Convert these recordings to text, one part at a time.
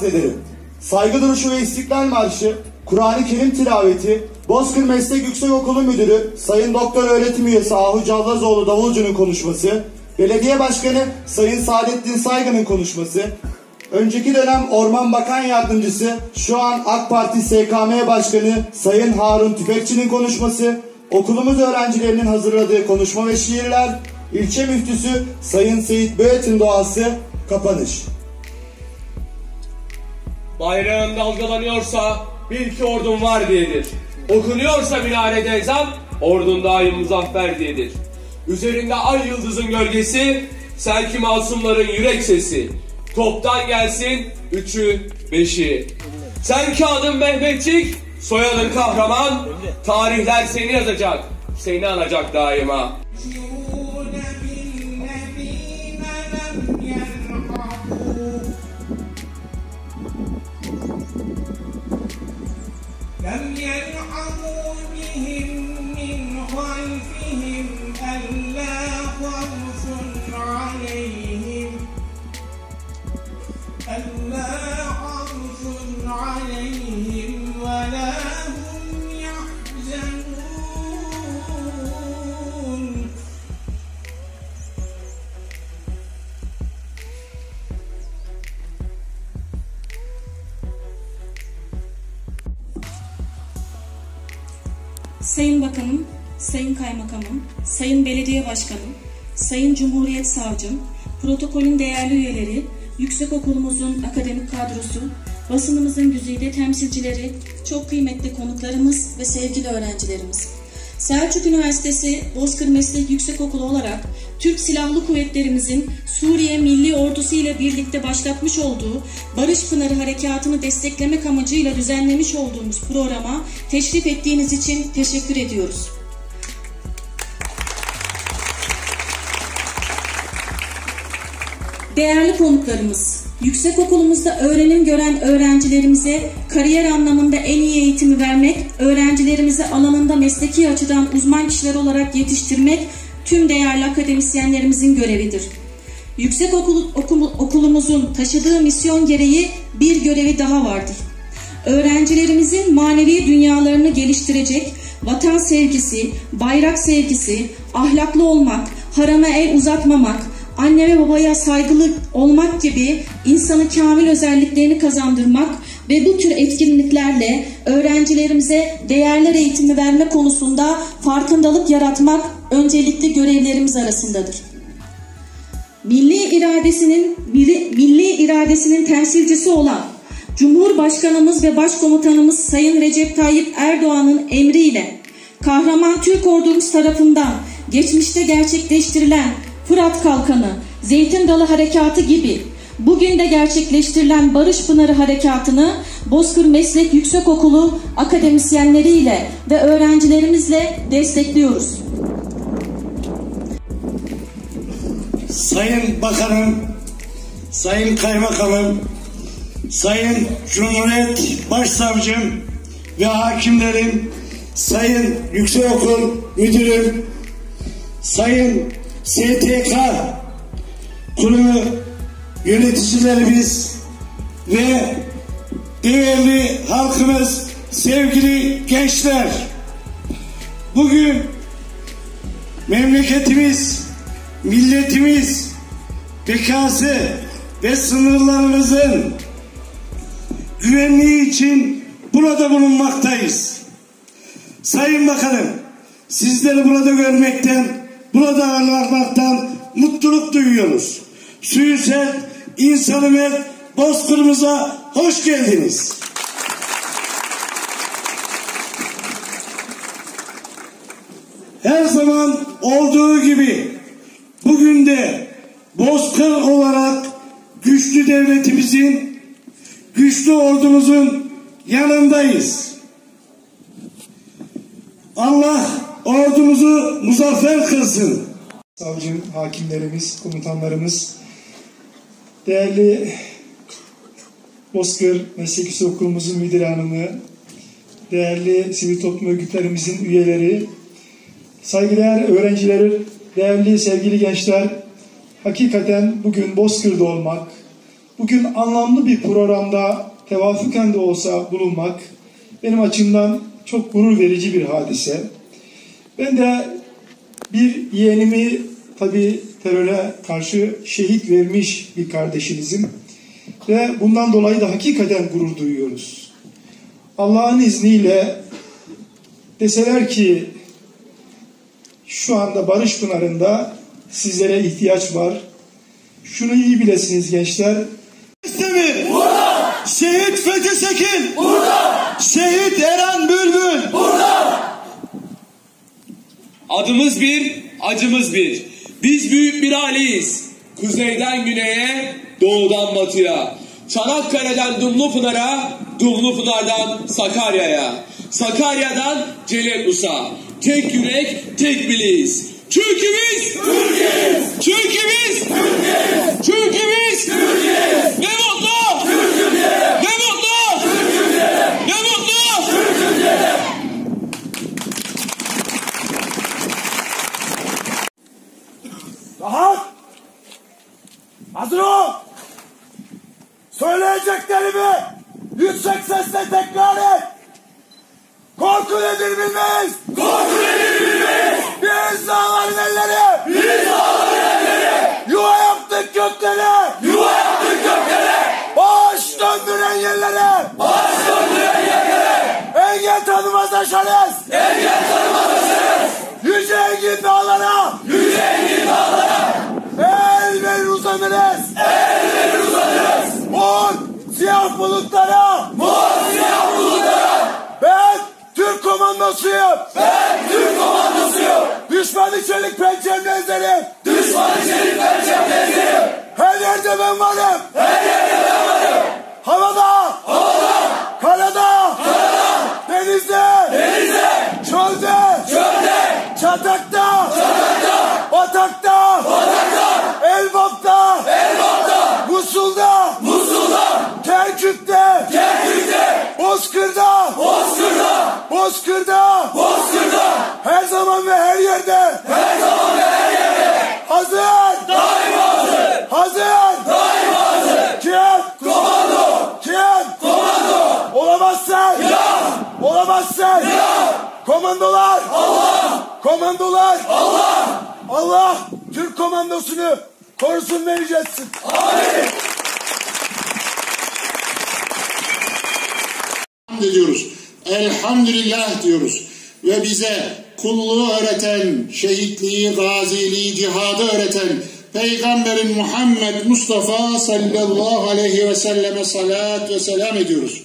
ederim. Saygı duruşu ve İstiklal Marşı, Kur'an-ı Kerim tilaveti, Bozkır Meslek Yüksekokulu Müdürü Sayın Doktor Öğretim Üyesi Ahu Callazoğlu Davulcu'nun konuşması, Belediye Başkanı Sayın Saadettin Saygı'nın konuşması, önceki dönem Orman Bakan Yardımcısı, şu an AK Parti SKM Başkanı Sayın Harun Tüfekçi'nin konuşması, okulumuz öğrencilerinin hazırladığı konuşma ve şiirler, ilçe müftüsü Sayın Seyit Böğet'in doğası, kapanış. Bayrağın dalgalanıyorsa bil ki ordun var diyedir. Okunuyorsa minarede ezan ordun daim muzaffer diyedir. Üzerinde ay yıldızın gölgesi sen ki masumların yürek sesi. Toptan gelsin üçü beşi. Sen ki adın Mehmetçik soyadın kahraman tarihler seni yazacak seni anacak daima. يلحقوا بهم. Sayın Bakanım, Sayın Kaymakamım, Sayın Belediye Başkanım, Sayın Cumhuriyet Savcım, protokolün değerli üyeleri, yüksekokulumuzun akademik kadrosu, basınımızın güzide temsilcileri, çok kıymetli konuklarımız ve sevgili öğrencilerimiz. Selçuk Üniversitesi Bozkır Meslek Yüksekokulu olarak Türk Silahlı Kuvvetlerimizin Suriye Milli Ordusu ile birlikte başlatmış olduğu Barış Pınarı Harekatı'nı desteklemek amacıyla düzenlemiş olduğumuz programa teşrif ettiğiniz için teşekkür ediyoruz. Değerli konuklarımız, yüksekokulumuzda öğrenim gören öğrencilerimize kariyer anlamında en iyi eğitimi vermek, öğrencilerimizi alanında mesleki açıdan uzman kişiler olarak yetiştirmek tüm değerli akademisyenlerimizin görevidir. Yüksek okul, okul- okulumuzun taşıdığı misyon gereği bir görevi daha vardır. Öğrencilerimizin manevi dünyalarını geliştirecek, vatan sevgisi, bayrak sevgisi, ahlaklı olmak, harama el uzatmamak, anne ve babaya saygılı olmak gibi insanı kamil özelliklerini kazandırmak ve bu tür etkinliklerle öğrencilerimize değerler eğitimi verme konusunda farkındalık yaratmak öncelikli görevlerimiz arasındadır. Milli iradesinin milli, iradesinin temsilcisi olan Cumhurbaşkanımız ve Başkomutanımız Sayın Recep Tayyip Erdoğan'ın emriyle kahraman Türk ordumuz tarafından geçmişte gerçekleştirilen Fırat Kalkanı, Zeytin Dalı Harekatı gibi bugün de gerçekleştirilen Barış Pınarı Harekatı'nı Bozkır Meslek Yüksekokulu akademisyenleriyle ve öğrencilerimizle destekliyoruz. Sayın Bakanım, Sayın Kaymakamım, Sayın Cumhuriyet Başsavcım ve hakimlerim, Sayın Yüksekokul Müdürüm, Sayın STK kurumu yöneticilerimiz ve değerli halkımız, sevgili gençler. Bugün memleketimiz, milletimiz, bekası ve sınırlarımızın güvenliği için burada bulunmaktayız. Sayın Bakanım, sizleri burada görmekten, burada ağırlamaktan mutluluk duyuyoruz. Suyuset, İnsanımet, Bozkır'ımıza hoş geldiniz. Her zaman olduğu gibi bugün de Bozkır olarak güçlü devletimizin, güçlü ordumuzun yanındayız. Allah ordumuzu muzaffer kılsın. savcım, hakimlerimiz, komutanlarımız, değerli Bozkır Meslek Yüksek Okulumuzun müdür hanımı, değerli sivil toplum örgütlerimizin üyeleri, saygıdeğer öğrenciler, değerli sevgili gençler, hakikaten bugün Bozkır'da olmak, bugün anlamlı bir programda tevafüken de olsa bulunmak benim açımdan çok gurur verici bir hadise. Ben de bir yeğenimi tabi teröre karşı şehit vermiş bir kardeşinizim ve bundan dolayı da hakikaten gurur duyuyoruz. Allah'ın izniyle deseler ki şu anda Barış Pınarı'nda sizlere ihtiyaç var. Şunu iyi bilesiniz gençler. Demir. Burada. Şehit Fethi Sekin. Burada. Şehit Eren Bülbül. Adımız bir, acımız bir. Biz büyük bir aileyiz. Kuzeyden güneye, doğudan batıya. Çanakkale'den Dumlupınar'a, Dumlupınar'dan Sakarya'ya. Sakarya'dan Celepus'a. Tek yürek, tek bileyiz. Çünkü biz Türkiye'yiz. Çünkü biz Türkiye'yiz. Çünkü biz Türkiye'yiz. Ne mutlu. Türkiye. Ne mutlu. Türkiye. Ne mutlu. Rahat. Hazır ol. Söyleyeceklerimi yüksek sesle tekrar et. Korku nedir bilmeyiz. Korku nedir bilmeyiz. Biz dağların elleri. Biz dağların elleri. Yuva yaptık göklere. Yuva yaptık göklere. Baş döndüren yerlere. Baş döndüren yerlere. Engel tanımaz aşarız. Engel tanımaz aşarız. Yüce engin dağlara. Yüce engin dağlara. El ver uzanırız. El ver uzanırız. Mor siyah bulutlara. Mor siyah bulutlara. Ben Türk komandosuyum. Ben Türk komandosuyum. Düşmanı çelik pençemle ezerim. Düşmanı çelik pençemle ezerim. Her yerde ben varım. Her yerde ben varım. Havada. Havada. Karada. Karada. Denizde. Denizde. Çölde. Çölde. Çatakta. Çatakta. Batakta. Batakta. Elbapta. Elbapta. Musul'da. Musul'da. Kerkük'te. Kerkük'te. Bozkır'da. Bozkır'da. Bozkır'da. Bozkır'da. Her zaman ve her yerde. Her zaman ve her yerde. Hazır. Daima hazır. Hazır. Daima hazır. Kim? Komando. Kim? Komando. Olamazsan. Ya. Olamazsan. Ya. Komandolar. Allah. Komandolar. Allah. Allah Türk komandosunu korusun ve yüceltsin. hamd ediyoruz. Elhamdülillah diyoruz. Ve bize kulluğu öğreten, şehitliği, gaziliği, cihadı öğreten Peygamberin Muhammed Mustafa sallallahu aleyhi ve selleme salat ve selam ediyoruz.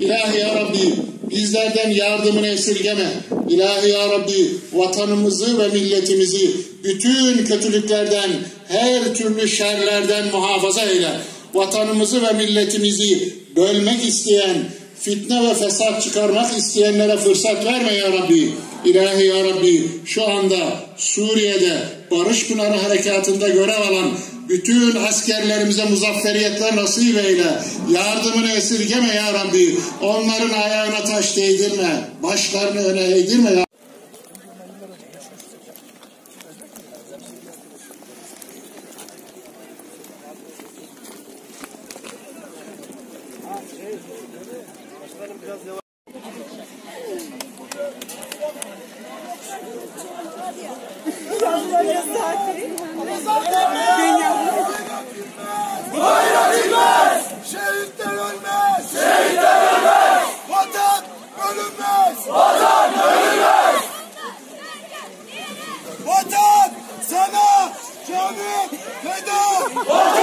İlahi ya Rabbi bizlerden yardımını esirgeme. İlahi ya Rabbi vatanımızı ve milletimizi bütün kötülüklerden, her türlü şerlerden muhafaza eyle. Vatanımızı ve milletimizi bölmek isteyen, fitne ve fesat çıkarmak isteyenlere fırsat verme ya Rabbi. İlahi ya Rabbi şu anda Suriye'de Barış Pınarı Harekatı'nda görev alan bütün askerlerimize muzafferiyetler nasip eyle. Yardımını esirgeme ya Rabbi. Onların ayağına taş değdirme. Başlarını öne eğdirme ya Şehitler ölmez. Şehitler ölmez. Vatan ölünmez. Vatan ölünmez. Vatan sana canım feda.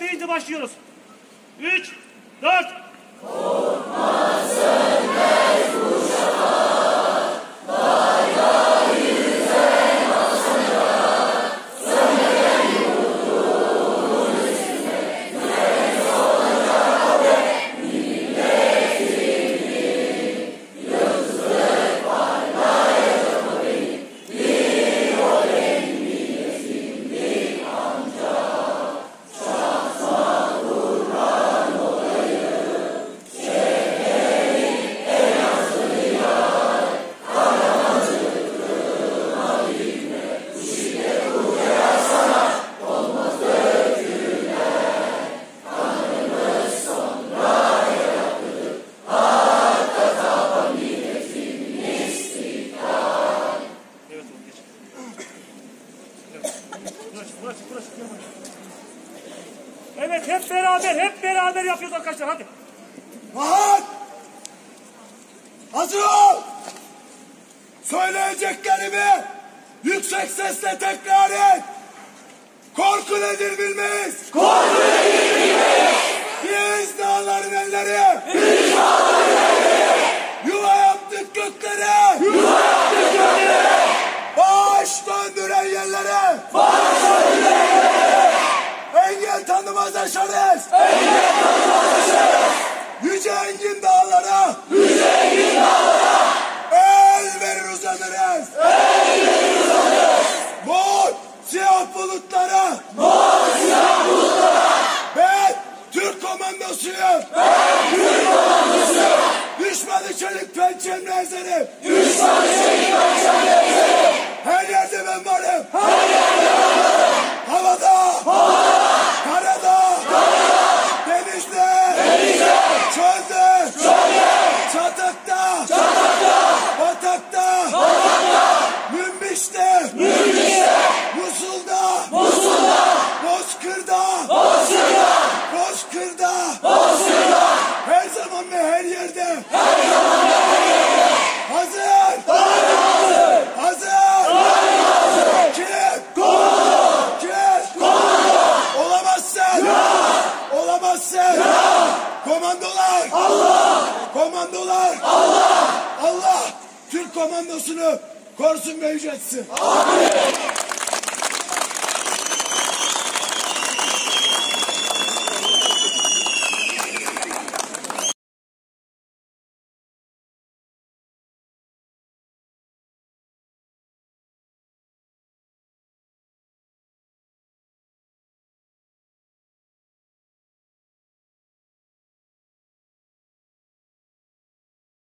deyince başlıyoruz. burası, burası, burası. Evet hep beraber, hep beraber yapıyoruz arkadaşlar hadi. Bahar! Hazır ol! Söyleyeceklerimi yüksek sesle tekrar et. Korku nedir bilmeyiz. Korku nedir bilmeyiz. Biz dağların elleri. Biz dağların Hallelujah.